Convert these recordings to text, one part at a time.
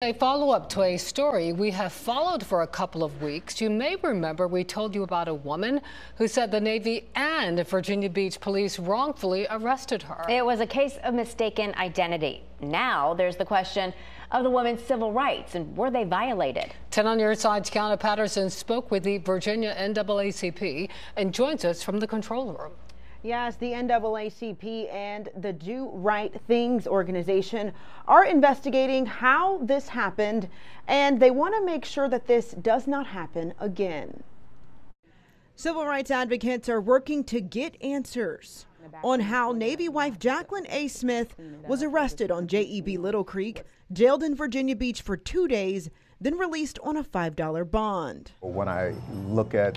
A follow up to a story we have followed for a couple of weeks. You may remember we told you about a woman who said the Navy and Virginia Beach police wrongfully arrested her. It was a case of mistaken identity. Now there's the question of the woman's civil rights and were they violated? 10 on your side's Kiana Patterson spoke with the Virginia NAACP and joins us from the control room. Yes, the NAACP and the Do Right Things organization are investigating how this happened, and they want to make sure that this does not happen again. Civil rights advocates are working to get answers on how Navy wife Jacqueline A. Smith was arrested on JEB Little Creek, jailed in Virginia Beach for two days, then released on a $5 bond. When I look at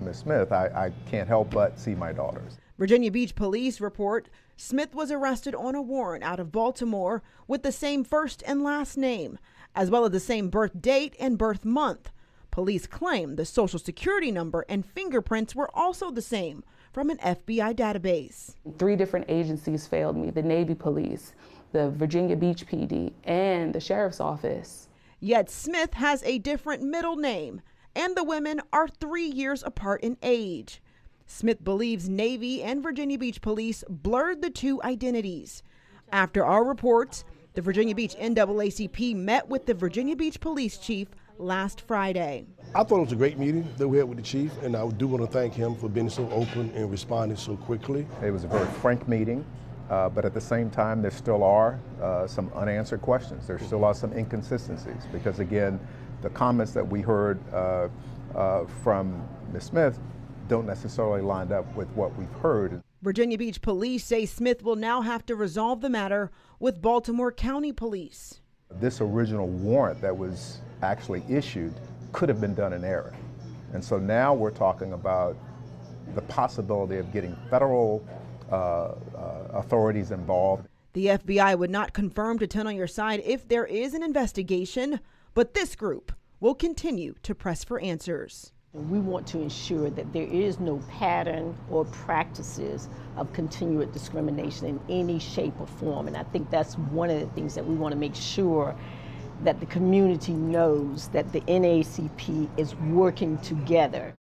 Ms. Smith, I, I can't help but see my daughters. Virginia Beach police report Smith was arrested on a warrant out of Baltimore with the same first and last name, as well as the same birth date and birth month. Police claim the social security number and fingerprints were also the same from an FBI database. Three different agencies failed me the Navy Police, the Virginia Beach PD, and the Sheriff's Office. Yet Smith has a different middle name, and the women are three years apart in age. Smith believes Navy and Virginia Beach police blurred the two identities. After our reports, the Virginia Beach NAACP met with the Virginia Beach police chief last Friday. I thought it was a great meeting that we had with the chief, and I do want to thank him for being so open and responding so quickly. It was a very frank meeting, uh, but at the same time, there still are uh, some unanswered questions. There still are some inconsistencies because, again, the comments that we heard uh, uh from Ms. Smith don't necessarily line up with what we've heard. Virginia Beach police say Smith will now have to resolve the matter with Baltimore County Police. This original warrant that was actually issued could have been done in error. And so now we're talking about the possibility of getting federal uh, uh, authorities involved. The FBI would not confirm to 10 on your side if there is an investigation, but this group will continue to press for answers. We want to ensure that there is no pattern or practices of continued discrimination in any shape or form. And I think that's one of the things that we want to make sure that the community knows that the NAACP is working together.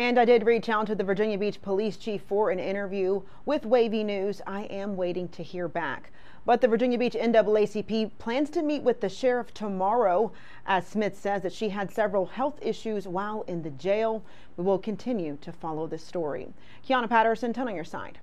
And I did reach out to the Virginia Beach Police Chief for an interview with Wavy News. I am waiting to hear back. But the Virginia Beach NAACP plans to meet with the sheriff tomorrow, as Smith says that she had several health issues while in the jail. We will continue to follow this story. Kiana Patterson, 10 on your side.